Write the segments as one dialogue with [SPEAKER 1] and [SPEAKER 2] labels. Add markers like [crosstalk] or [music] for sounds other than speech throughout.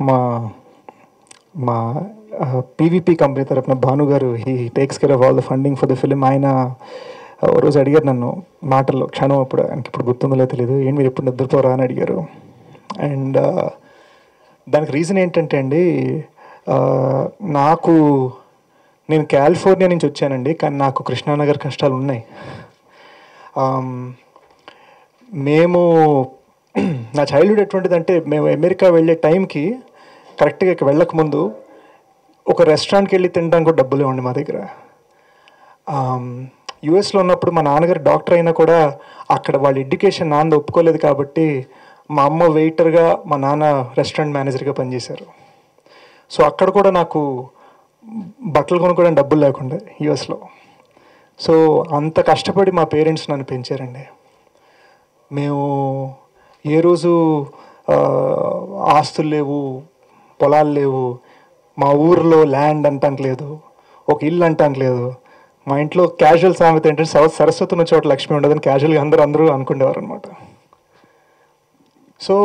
[SPEAKER 1] మా మా PVP company తరఫున Bhanu garu he takes care of all the funding for the film ఆయన ఓ రోజు అడిగారు నన్ను మాటల్లో క్షణం అప్పుడు ఆయనకి ఇప్పుడు గుర్తుందో తెలియదు ఏంటి మీరు ఎప్పుడు నిద్రపోరా అని అడిగారు. అండ్ దానికి రీజన్ ఏంటంటే అండి నాకు నేను కాలిఫోర్నియా నుంచి వచ్చానండి కానీ నాకు కృష్ణానగర్ కష్టాలు ఉన్నాయి మేము [clears throat] నా చైల్డ్హుడ్ ఎటువంటిదంటే మేము అమెరికా వెళ్ళే టైంకి కరెక్ట్గా ఇక్కడ వెళ్ళక ముందు ఒక రెస్టారెంట్కి వెళ్ళి తినడానికి కూడా డబ్బులు ఇవ్వండి మా దగ్గర. యుఎస్లో ఉన్నప్పుడు మా నాన్నగారు డాక్టర్ అయినా కూడా అక్కడ వాళ్ళ ఎడ్యుకేషన్ నాన్న ఒప్పుకోలేదు కాబట్టి మా అమ్మ వెయిటర్గా మా నాన్న రెస్టారెంట్ మేనేజర్గా పనిచేశారు. సో అక్కడ కూడా నాకు బట్టలు కొనుక్కోవడానికి డబ్బులు లేకుండా యుఎస్లో సో అంత కష్టపడి మా పేరెంట్స్ నన్ను పెంచారండి. మేము ఏ రోజు ఆస్తులు లేవు పొలాలు లేవు మా ఊర్లో ల్యాండ్ అంటానికి లేదు ఒక ఇల్లు అంటానికి లేదు మా ఇంట్లో క్యాజువల్ సామెత ఏంటంటే సరస్వతి ఉన్న చోట లక్ష్మి ఉండదని క్యాజువల్గా అందరూ అందరూ అనుకునేవారు అనమాట సో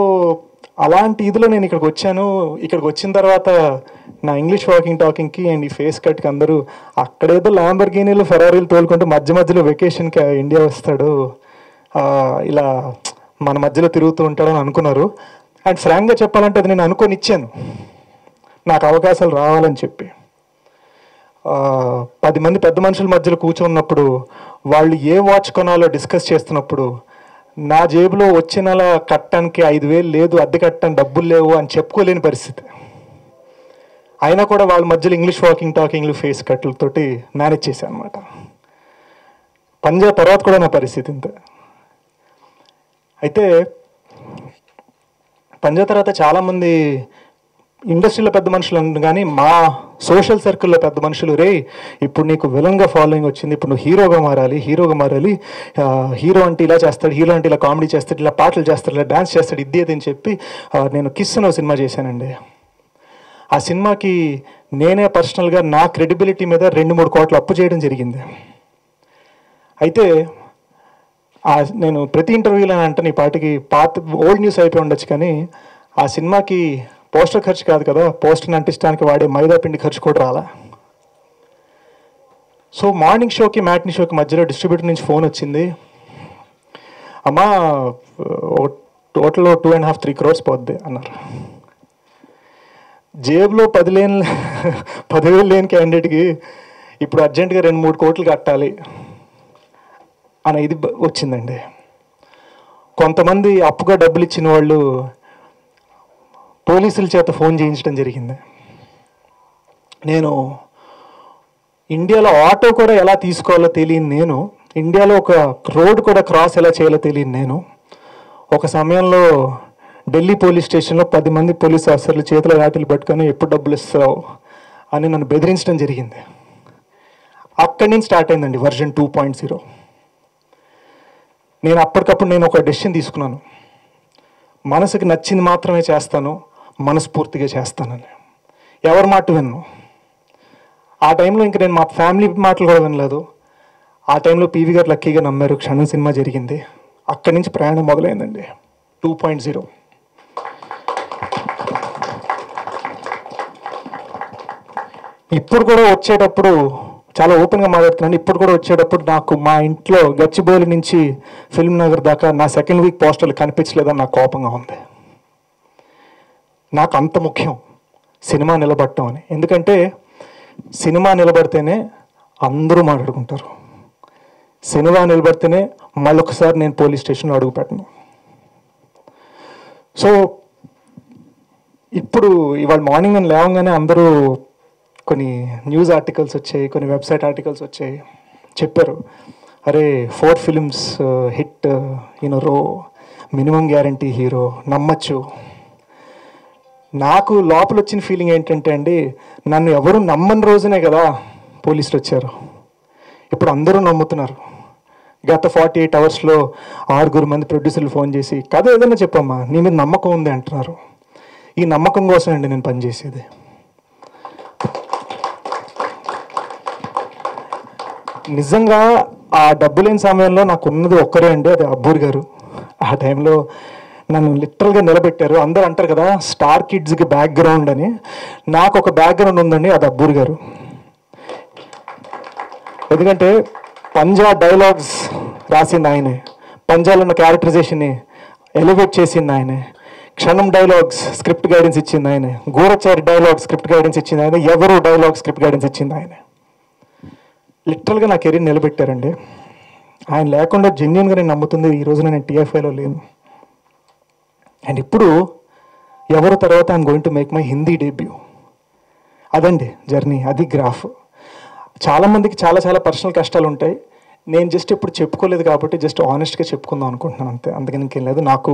[SPEAKER 1] అలాంటి ఇదిలో నేను ఇక్కడికి వచ్చాను. ఇక్కడికి వచ్చిన తర్వాత నా ఇంగ్లీష్ వాకింగ్ టాకింగ్కి అండ్ ఈ ఫేస్ కట్కి అందరూ అక్కడేదో ల్యాంబర్గినీలు ఫెరారీలు తోలుకుంటూ మధ్య మధ్యలో వెకేషన్కి ఇండియా వస్తాడు. ఇలా మన మధ్యలో తిరుగుతూ ఉంటాడని అనుకున్నారు. అండ్ ఫ్రాంక్గా చెప్పాలంటే అది నేను అనుకొని ఇచ్చాను నాకు అవకాశాలు రావాలని చెప్పి. పది మంది పెద్ద మనుషుల మధ్యలో కూర్చున్నప్పుడు వాళ్ళు ఏ వాచ్ కొనాలో డిస్కస్ చేస్తున్నప్పుడు నా జేబులో వచ్చే నెల కట్టడానికి ఐదు వేలు లేదు అద్దె కట్టడానికి డబ్బులు లేవు అని చెప్పుకోలేని పరిస్థితి. అయినా కూడా వాళ్ళ మధ్యలో ఇంగ్లీష్ వాకింగ్ టాకింగ్లు ఫేస్ కట్లతోటి మేనేజ్ చేశాను అనమాట పంజాబ్ తర్వాత కూడా నా పరిస్థితి ఇంత. అయితే పంజా తర్వాత చాలామంది ఇండస్ట్రీలో పెద్ద మనుషులు అంటారు కానీ మా సోషల్ సర్కిల్లో పెద్ద మనుషులు రే ఇప్పుడు నీకు విలన్గా ఫాలోయింగ్ వచ్చింది ఇప్పుడు నువ్వు హీరోగా మారాలి హీరోగా మారాలి హీరో అంటే ఇలా చేస్తాడు హీరో అంటే ఇలా కామెడీ చేస్తాడు ఇలా పాటలు చేస్తాడు ఇలా డ్యాన్స్ చేస్తాడు ఇది అది అని చెప్పి నేను కిస్ అని సినిమా చేశానండి. ఆ సినిమాకి నేనే పర్సనల్గా నా క్రెడిబిలిటీ మీద రెండు మూడు కోట్లు అప్పు చేయడం జరిగింది. అయితే నేను ప్రతి ఇంటర్వ్యూలో అంటే నీ పాటికి పాత ఓల్డ్ న్యూస్ అయిపోయి ఉండొచ్చు కానీ ఆ సినిమాకి పోస్టర్ ఖర్చు కాదు కదా పోస్టర్ని అంటించడానికి వాడే మైదా పిండి ఖర్చు కూడా రాలా? సో మార్నింగ్ షోకి మ్యాట్ని షోకి మధ్యలో డిస్ట్రిబ్యూటర్ నుంచి ఫోన్ వచ్చింది. అమ్మా total two and half three crores పోద్ది అన్నారు. జేబులో పది లేని పదివేలు లేని క్యాండిడేట్కి ఇప్పుడు అర్జెంటుగా రెండు మూడు కోట్లు కట్టాలి అని ఇది వచ్చిందండి. కొంతమంది అప్పుగా డబ్బులు ఇచ్చిన వాళ్ళు పోలీసుల చేత ఫోన్ చేయించడం జరిగింది. నేను ఇండియాలో ఆటో కూడా ఎలా తీసుకోవాలో తెలియని నేను ఇండియాలో ఒక రోడ్ కూడా క్రాస్ ఎలా చేయాలో తెలియని నేను ఒక సమయంలో ఢిల్లీ పోలీస్ స్టేషన్లో పది మంది పోలీస్ ఆఫీసర్లు చేతిలో లాఠీలు పట్టుకొని ఎప్పుడు డబ్బులు ఇస్తావు? అని నన్ను బెదిరించడం జరిగింది. అక్కడి నుంచి స్టార్ట్ అయిందండి వర్జన్ టూ పాయింట్ జీరో. నేను అప్పటికప్పుడు నేను ఒక డెసిషన్ తీసుకున్నాను. మనసుకి నచ్చింది మాత్రమే చేస్తాను. మనస్ఫూర్తిగా చేస్తానని. ఎవరి మాట విన్ను? ఆ టైంలో ఇంక నేను మా ఫ్యామిలీ మాటలు కూడా వినలేదు. ఆ టైంలో పీవీ గారు లక్కీగా నమ్మారు. క్షణం సినిమా జరిగింది. అక్కడి నుంచి ప్రయాణం మొదలైందండి. Two point zero. ఇప్పుడు కూడా వచ్చేటప్పుడు చాలా ఓపెన్గా మాట్లాడుతున్నాను. ఇప్పుడు కూడా వచ్చేటప్పుడు నాకు మా ఇంట్లో గచ్చిబౌలి నుంచి ఫిల్మ్ నగర్ దాకా నా సెకండ్ వీక్ పోస్టర్లు కనిపించలేదని నాకు కోపంగా ఉంది. నాకు అంత ముఖ్యం సినిమా నిలబడటం అని. ఎందుకంటే సినిమా నిలబడితేనే అందరూ మాట్లాడుకుంటారు. సినిమా నిలబడితేనే మళ్ళొకసారి నేను పోలీస్ స్టేషన్లో అడుగు పెట్టను. సో ఇప్పుడు ఇవాళ మార్నింగ్ నేను లేవగానే అందరూ కొన్ని న్యూస్ ఆర్టికల్స్ వచ్చాయి కొన్ని వెబ్సైట్ ఆర్టికల్స్ వచ్చాయి. చెప్పారు అరే four films uh, hit uh, in row minimum guarantee hero నమ్మచ్చు. నాకు లోపల వచ్చిన ఫీలింగ్ ఏంటంటే అండి నన్ను ఎవరు నమ్మని రోజునే కదా పోలీసులు వచ్చారు ఇప్పుడు అందరూ నమ్ముతున్నారు. గత ఫార్టీ ఎయిట్ అవర్స్లో ఆరుగురు మంది ప్రొడ్యూసర్లు ఫోన్ చేసి కథ ఏదైనా చెప్పమ్మా నీ మీద నమ్మకం ఉంది అంటున్నారు. ఈ నమ్మకం కోసం అండి నేను పనిచేసేది. నిజంగా ఆ డబ్బు లేని సమయంలో నాకు ఉన్నది ఒక్కరే అండి అది అబ్బూర్ గారు. ఆ టైంలో నన్ను లిటరల్గా నిలబెట్టారు. అందరూ అంటారు కదా స్టార్ కిడ్స్కి బ్యాక్గ్రౌండ్ అని. నాకు ఒక బ్యాక్గ్రౌండ్ ఉందండి అది అబ్బూర్ గారు. ఎందుకంటే పంజాబ్ డైలాగ్స్ రాసింది ఆయనే. పంజాబ్లో ఉన్న క్యారెక్టరైజేషన్ని ఎలివేట్ చేసింది ఆయనే. క్షణం డైలాగ్స్ స్క్రిప్ట్ గైడెన్స్ ఇచ్చింది ఆయనే. గోరచారి డైలాగ్ స్క్రిప్ట్ గైడెన్స్ ఇచ్చింది ఆయన. ఎవరు డైలాగ్ స్క్రిప్ట్ గైడెన్స్ ఇచ్చింది ఆయనే. లిటరల్గా నా కెరీర్ నిలబెట్టారండి. ఆయన లేకుండా జెన్యున్గా నేను నమ్ముతుంది ఈ రోజున నేను టీఎఫ్ఐలో లేను. అండ్ ఇప్పుడు ఎవరు తర్వాత I'm going to make my Hindi debut అదండి జర్నీ అది గ్రాఫ్ చాలామందికి చాలా చాలా పర్సనల్ కష్టాలు ఉంటాయి. నేను జస్ట్ ఇప్పుడు చెప్పుకోలేదు కాబట్టి జస్ట్ ఆనెస్ట్గా చెప్పుకుందాం అనుకుంటున్నాను అంతే. అందుకని ఇంకేం లేదు. నాకు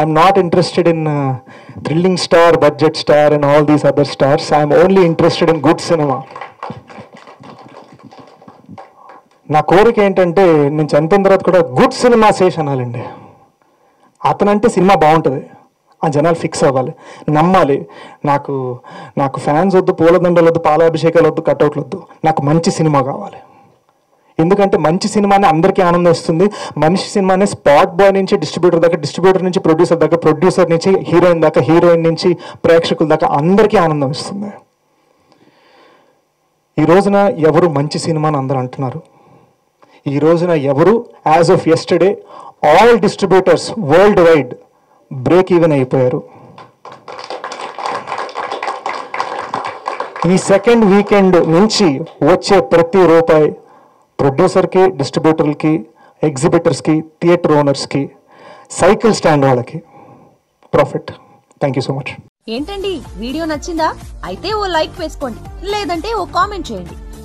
[SPEAKER 1] I'm not interested in thrilling star budget star and all these other stars I'm only interested in good cinema నా కోరిక ఏంటంటే నేను చనిపోయిన తర్వాత కూడా గుడ్ సినిమా శేష్ అనాలండి. అతనంటే సినిమా బాగుంటుంది. ఆ జనాలు ఫిక్స్ అవ్వాలి. నమ్మాలి. నాకు నాకు ఫ్యాన్స్ వద్దు పూలదండలు వద్దు పాలాభిషేకాలు వద్దు కట్అవుట్లు వద్దు. నాకు మంచి సినిమా కావాలి. ఎందుకంటే మంచి సినిమాని అందరికీ ఆనందం ఇస్తుంది. మనిషి సినిమాని స్పాట్ బాయ్ నుంచి డిస్ట్రిబ్యూటర్ దాకా డిస్ట్రిబ్యూటర్ నుంచి ప్రొడ్యూసర్ దాకా ప్రొడ్యూసర్ నుంచి హీరోయిన్ దాకా హీరోయిన్ నుంచి ప్రేక్షకుల దాకా అందరికీ ఆనందం ఇస్తుంది. ఈ రోజున ఎవరు మంచి సినిమా అని అందరూ అంటున్నారు? ఈ రోజున ఎవరు as of yesterday all distributors world wide break even అయిపోయారు. ఈ సెకండ్ వీకెండ్ నుంచి వచ్చే ప్రతి రూపాయి ప్రొడ్యూసర్కి డిస్ట్రిబ్యూటర్లకి ఎగ్జిబిటర్స్కి థియేటర్ ఓనర్స్కి సైకిల్ స్టాండ్ వాళ్ళకి profit thank you so much
[SPEAKER 2] ఏంటండి? వీడియో నచ్చిందా? అయితే ఓ లైక్ వేసుకోండి. లేదంటే ఓ కామెంట్ చేయండి.